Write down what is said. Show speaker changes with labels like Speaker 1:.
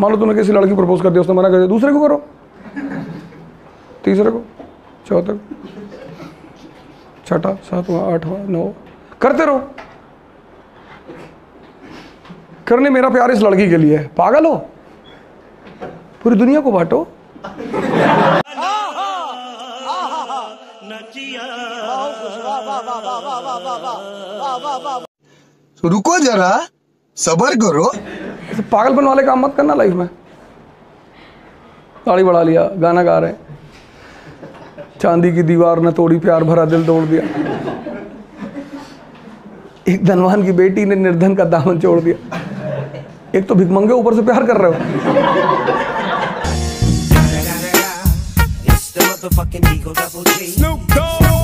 Speaker 1: मान लो तूने किसी लड़की प्रपोज कर दिया, उसने मना कर दिया, दूसरे को करो। तीसरे को, चौथे को। छठा, सातवां, आठवां, नौ। करते रहो। करने मेरा प्यार इस लड़की के लिए है। पागल हो? पूरी दुनिया को बांटो।
Speaker 2: तो रुको जरा, सबर करो।
Speaker 1: ऐसे पागलपन वाले काम मत करना लाइफ में ताड़ी बढ़ा लिया, गाना गा रहे चांदी की दीवार ने तोड़ी, प्यार भरा दिल तोड़ दिया एक धनवान की बेटी ने निर्धन का दामन छोड़ दिया एक तो भिकमंगे ऊपर से प्यार कर रहे हो.
Speaker 3: Snoop Dogg.